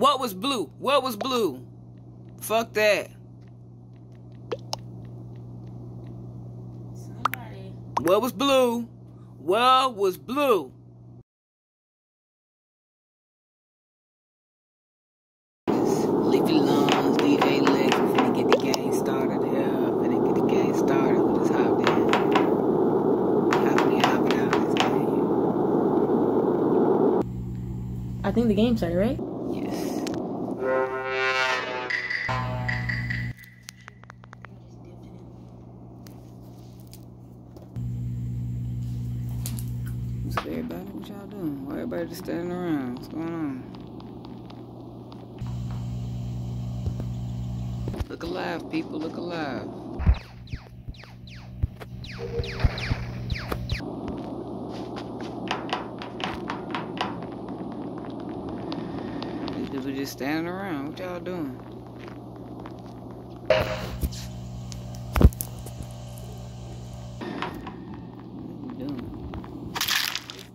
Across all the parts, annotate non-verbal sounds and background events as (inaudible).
What was blue? What was blue? Fuck that. Somebody. What was blue? What was blue? Leafy Lungs, DJ Lex, we get the game started here. Finna get the game started. We just hopped in. Hopping in, hopping out of this game. I think the game started, right? Look alive, people. Look alive. These people just standing around. What y'all doing? What you doing?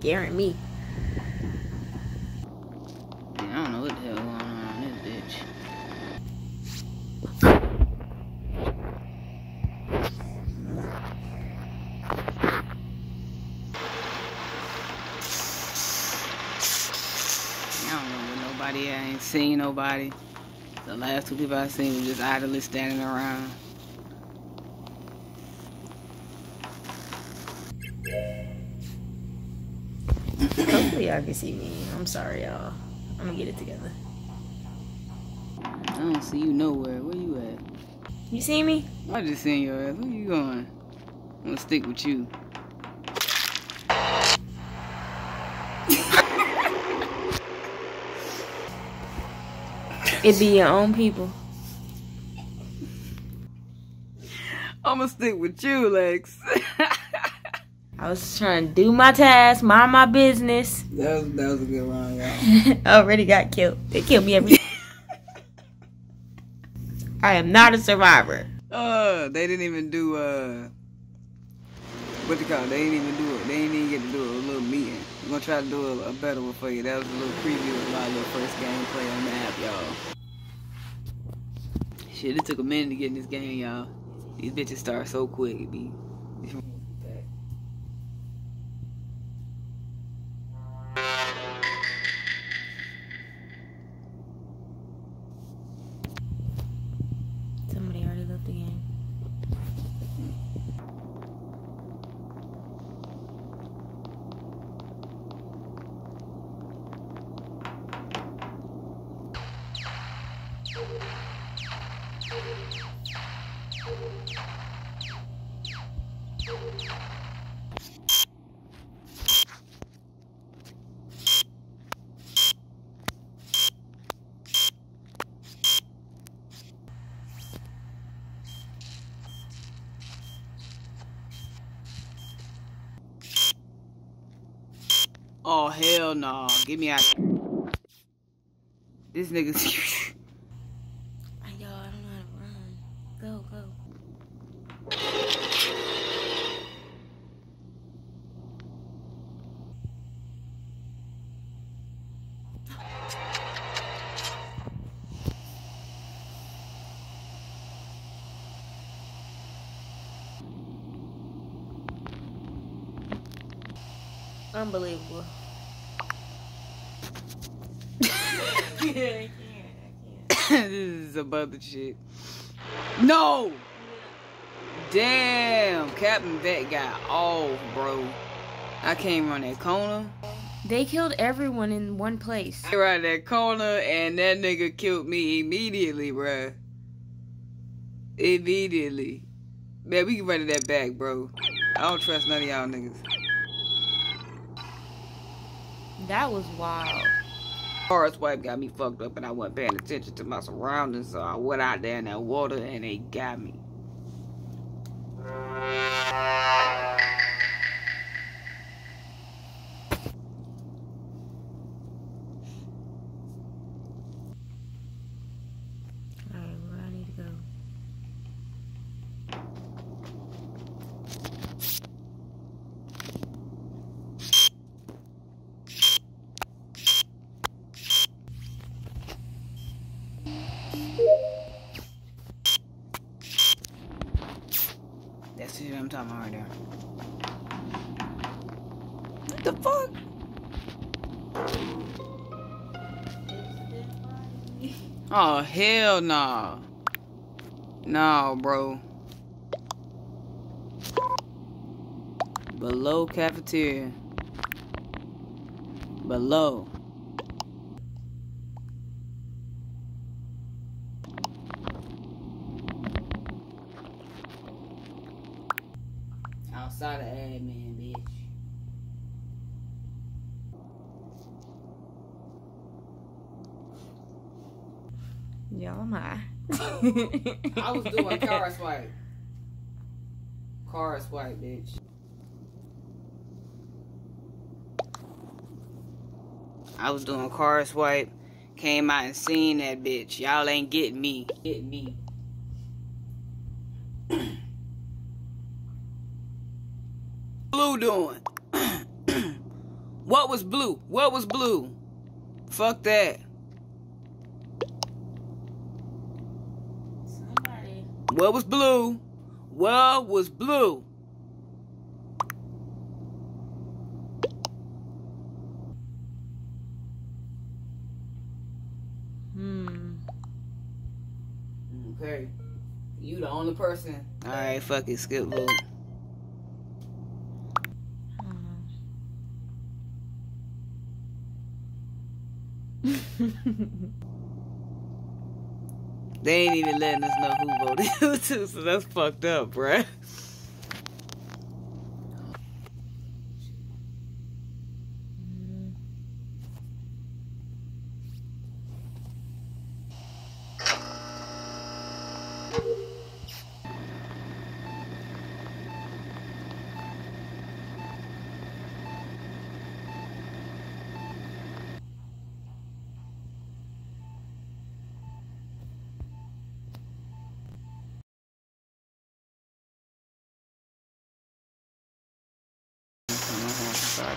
Scaring me. Man, I don't know what the hell going on in this bitch. I don't know where nobody at. I ain't seen nobody. The last two people I seen was just idly standing around. Hopefully y'all can see me. I'm sorry, y'all. I'm gonna get it together. I don't see you nowhere. Where you at? You see me? I just seen your ass. Where you going? I'm gonna stick with you. It be your own people. I'm gonna stick with you, Lex. (laughs) I was trying to do my task, mind my business. that was that was a good round, y'all. I (laughs) already got killed. They killed me every. (laughs) I am not a survivor. Uh, they didn't even do uh, what you call? It? They didn't even do it. They didn't even get to do a little meeting. I'm gonna try to do a, a better one for you. That was a little preview of my little first gameplay on the app, y'all. Shit, it took a minute to get in this game, y'all. These bitches start so quick. It be. Somebody already left the game. Oh hell no! Get me out. This nigga's. (laughs) Yo, I don't know how to run. Go, go. Unbelievable. (laughs) this is some the shit. No! Damn, Captain Vet got off, bro. I came around that corner. They killed everyone in one place. I around that corner and that nigga killed me immediately, bruh. Immediately. Man, we can run that back, bro. I don't trust none of y'all niggas. That was wild. Forest wipe got me fucked up and I wasn't paying attention to my surroundings, so I went out there in that water and they got me. Talking about right there. What the fuck? Oh hell no. No, bro. Below cafeteria. Below. Outside of admin, bitch. Y'all my. (laughs) I was doing (laughs) card swipe. Card swipe, bitch. I was doing card swipe. Came out and seen that bitch. Y'all ain't getting me. Get me. (clears throat) blue doing? (clears throat) what was blue? What was blue? Fuck that. Somebody. What was blue? What was blue? Hmm. Okay. You the only person. Alright, fuck it, skip vote. I don't know. They ain't even letting us know who voted who (laughs) too, so that's fucked up, bruh. Oh.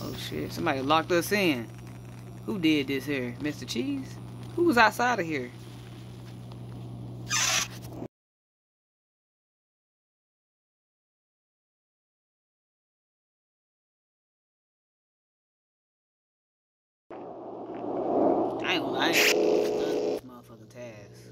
Oh shit, somebody locked us in. Who did this here? Mr. Cheese? Who was outside of here? I ain't motherfucking.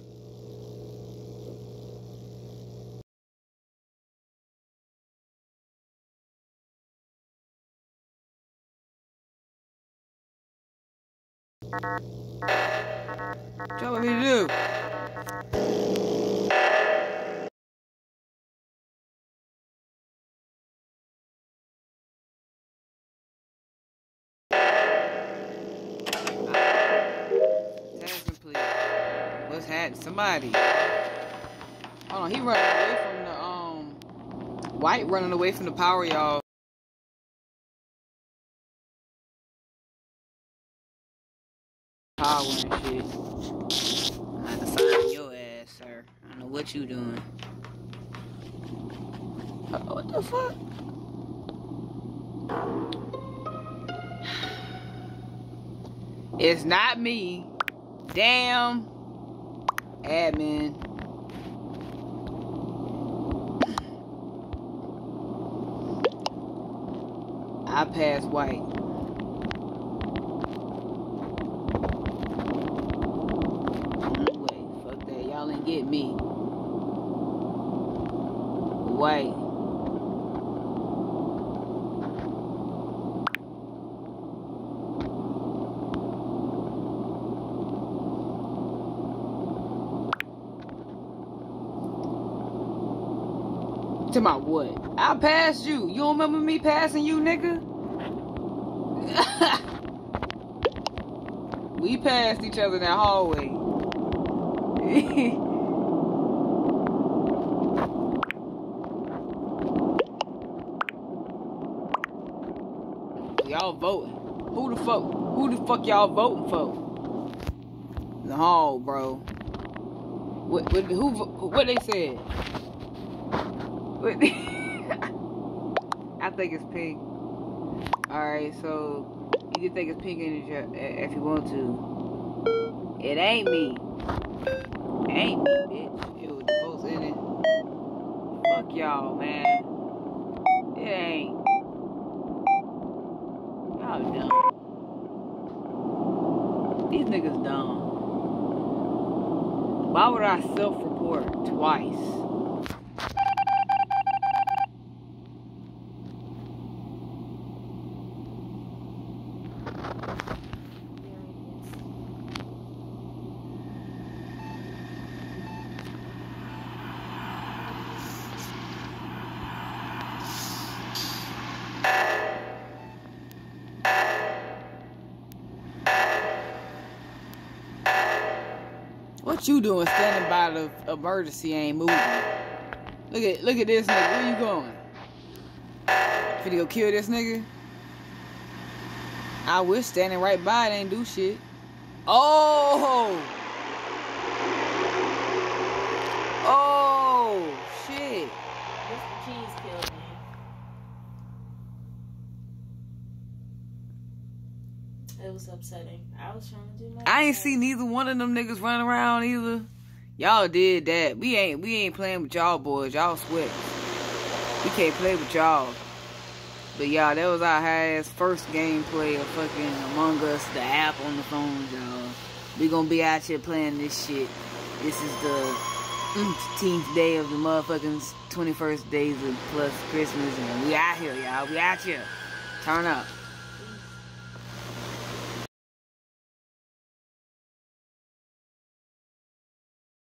What me to do? Somebody. Hold on, he running away from the um white running away from the power, y'all. Power and shit. I have to find your ass, sir. I don't know what you doing. Uh, What the fuck? It's not me. Damn. Admin. I passed white. Mm, Wait, fuck that. Y'all ain't get me. White. To my what? I passed you. You don't remember me passing you, nigga? (laughs) we passed each other in that hallway. (laughs) y'all voting. Who the fuck? Who the fuck y'all voting for? The hall, bro. What? What? Who? What they said? What- (laughs) I think it's pink. Alright, so you can think it's pink eh, if you want to. It ain't me. It ain't me, bitch. It was the folks in it. Fuck y'all, man. It ain't. Y'all dumb. These niggas dumb. Why would I self-report twice? You doing standing by the emergency ain't moving? Look at look at this nigga. Where you going? Finna go kill this nigga? I wish standing right by it ain't do shit. Oh shit. Mr. Cheese killed me. It was upsetting. I was trying to do my I ain't see neither one of them niggas running around either. Y'all did that. We ain't we ain't playing with y'all boys. Y'all sweat. We can't play with y'all. But y'all, that was our highest first gameplay of fucking Among Us, the app on the phones, y'all. We gonna be out here playing this shit. This is the mm, 15th day of the motherfucking 21st days of plus Christmas, and we out here, y'all. We out here. Turn up.